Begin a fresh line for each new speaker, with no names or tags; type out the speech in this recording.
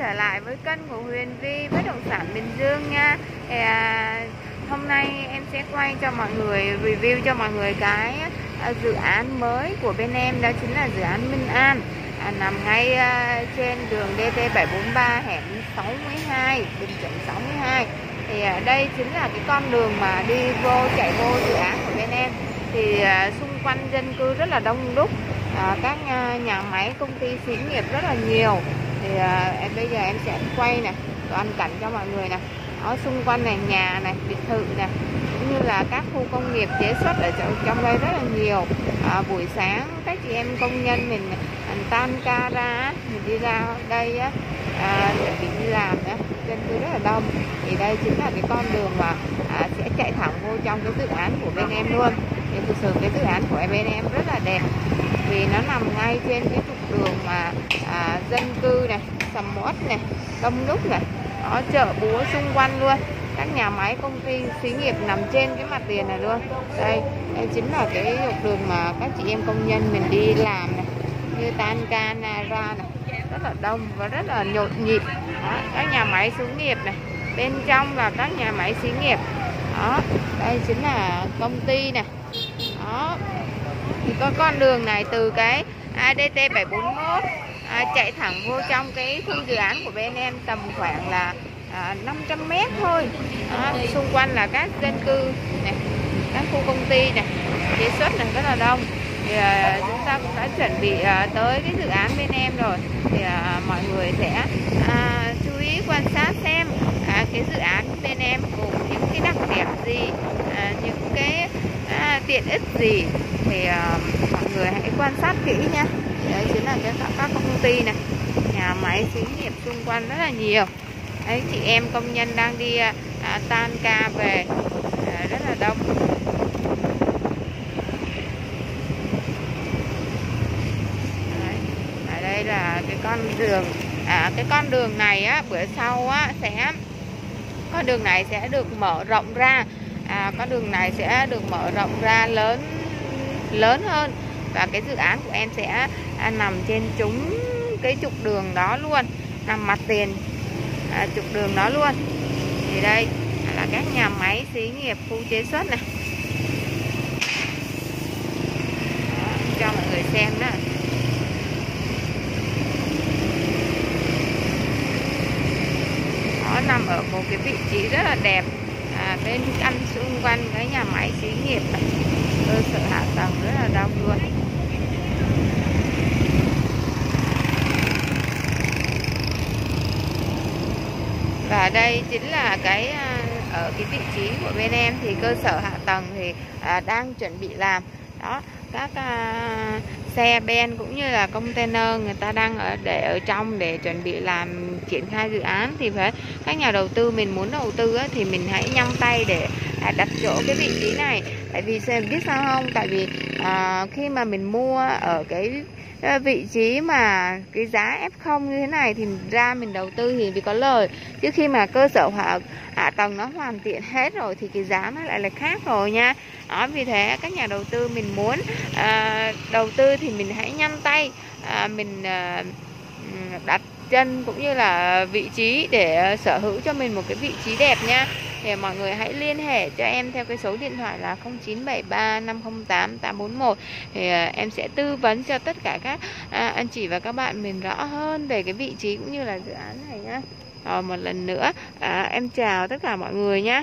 lại với kênh của Huyền Vi bất động sản Bình Dương nha. Thì, à, hôm nay em sẽ quay cho mọi người review cho mọi người cái à, dự án mới của bên em đó chính là dự án Minh An. À, nằm ngay à, trên đường DT 743 hẻm 62 Bình Chuẩn 62 thì à, đây chính là cái con đường mà đi vô chạy vô dự án của bên em. Thì à, xung quanh dân cư rất là đông đúc à, các à, nhà, máy công ty xí nghiệp rất là nhiều. Thì à, em bây giờ em sẽ quay này toàn cảnh cho mọi người này ở xung quanh này nhà này biệt thự này cũng như là các khu công nghiệp chế xuất ở trong, trong đây rất là nhiều. À, buổi sáng các chị em công nhân mình, mình tan ca ra ra đây á à, chuẩn bị đi làm á dân cư rất là đông. Thì đây chính là cái con đường mà à, sẽ chạy thẳng vô trong cái dự án của bên em luôn. Thì thực sự cái dự án của bên em rất là đẹp vì nó nằm ngay trên cái trục đường mà à, dân cư này sầm uất này đông đúc này có chợ búa xung quanh luôn. Các nhà máy công ty xí nghiệp nằm trên cái mặt tiền này luôn. Đây đây chính là cái trục đường mà các chị em công nhân mình đi làm này như tan can ra này rất là đông và rất là nhộn nhịp. Đó, các nhà máy xí nghiệp này bên trong là các nhà máy xí nghiệp. Đó đây chính là công ty này. Đó thì có con đường này từ cái ADT 741 à, chạy thẳng vô trong cái khu dự án của bên em tầm khoảng là à, 500 mét thôi. À, xung quanh là các dân cư này các khu công ty này chế xuất này rất là đông. Thì à, đã chuẩn bị ờ, tới cái dự án bên em rồi. Thì ờ, mọi người sẽ à, chú ý quan sát xem à, cái dự án bên em cùng những cái đặc điểm gì à, những cái à, tiện ích gì. Thì à, mọi người hãy quan sát kỹ nha đấy chính là cái các công ty này. Nhà máy xí nghiệp xung quanh rất là nhiều. Đấy chị em công nhân đang đi à, tan ca về à, rất là đông đấy. ở đây là cái con đường à, cái con đường này á bữa sau á sẽ con đường này sẽ được mở rộng ra. À, con đường này sẽ được mở rộng ra lớn lớn hơn. Và cái dự án của em sẽ à, nằm trên chúng cái trục đường đó luôn nằm mặt tiền à, trục đường đó luôn. Thì đây là các nhà máy xí nghiệp khu chế xuất này đó, cho mọi người xem đó nó nằm ở một cái vị trí rất là đẹp. À, bên ăn xung quanh cái nhà máy xí nghiệp cơ sở hạ tầng rất là đông luôn. Và đây chính là cái à, ở cái vị trí của bên em thì cơ sở hạ tầng thì à, đang chuẩn bị làm. Đó các uh, xe ben cũng như là container người ta đang ở để ở trong để chuẩn bị làm triển khai dự án thì phải các nhà đầu tư mình muốn đầu tư á, thì mình hãy nhanh tay để à, đặt chỗ cái vị trí này. Tại vì xem biết sao không? Tại vì à, khi mà mình mua ở cái à, vị trí mà cái giá F0 như thế này thì ra mình đầu tư thì vì có lời. Chứ khi mà cơ sở hạ, hạ tầng nó hoàn thiện hết rồi thì cái giá nó lại là khác rồi nha. Đó vì thế các nhà đầu tư mình muốn à, đầu tư thì mình hãy nhanh tay à, mình à, đặt chân cũng như là vị trí để sở hữu cho mình một cái vị trí đẹp nha thì mọi người hãy liên hệ cho em theo cái số điện thoại là 0973 508 841 thì ờ, em sẽ tư vấn cho tất cả các à, anh chị và các bạn mình rõ hơn về cái vị trí cũng như là dự án này nhá. Rồi một lần nữa à, em chào tất cả mọi người nhé